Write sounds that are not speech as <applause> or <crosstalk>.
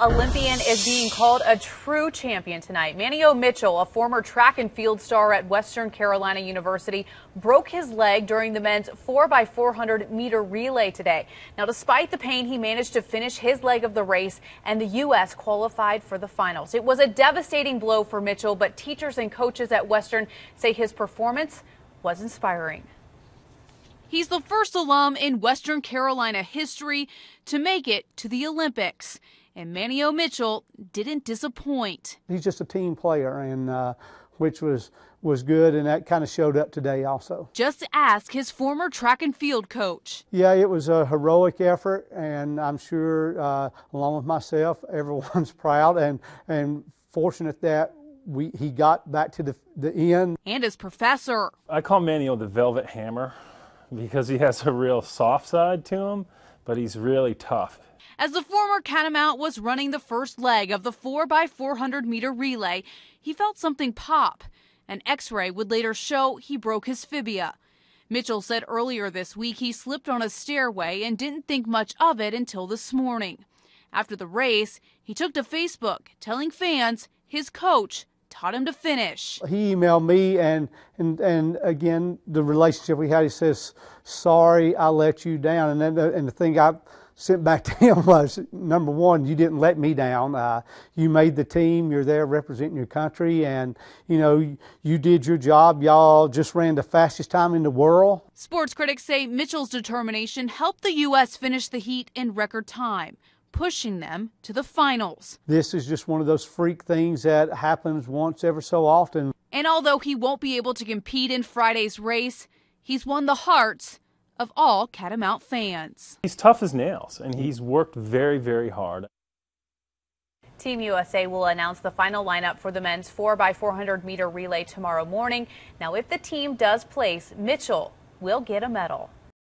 Olympian is being called a true champion tonight. Manteo Mitchell, a former track and field star at Western Carolina University, broke his leg during the men's 4x400 meter relay today. Now, despite the pain, he managed to finish his leg of the race, and the U.S. qualified for the finals. It was a devastating blow for Mitchell, but teachers and coaches at Western say his performance was inspiring. He's the first alum in Western Carolina history to make it to the Olympics. And Manteo Mitchell didn't disappoint. He's just a team player, and uh, which was was good, and that kind of showed up today also. Just ask his former track and field coach. Yeah, it was a heroic effort, and I'm sure, uh, along with myself, <laughs> everyone's proud and and fortunate that we he got back to the the end. And his professor. I call Manteo the Velvet Hammer because he has a real soft side to him, but he's really tough. As the former Catamount was running the first leg of the 4x400 meter relay, he felt something pop. An x ray would later show he broke his fibula. Mitchell said earlier this week he slipped on a stairway and didn't think much of it until this morning. After the race, he took to Facebook telling fans his coach taught him to finish. He emailed me, and and and again, the relationship we had. He says, "Sorry, I let you down." And then the, and the thing I sent back to him <laughs> was number one, you didn't let me down. Uh, you made the team. You're there representing your country, and you know you did your job. Y'all just ran the fastest time in the world. Sports critics say Mitchell's determination helped the U.S. finish the heat in record time pushing them to the finals. This is just one of those freak things that happens once ever so often. And although he won't be able to compete in Friday's race, he's won the hearts of all Catamount fans. He's tough as nails, and he's worked very, very hard. Team USA will announce the final lineup for the men's 4x400 meter relay tomorrow morning. Now, if the team does place, Mitchell will get a medal.